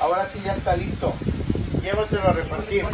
Ahora sí ya está listo. Llévatelo a repartir.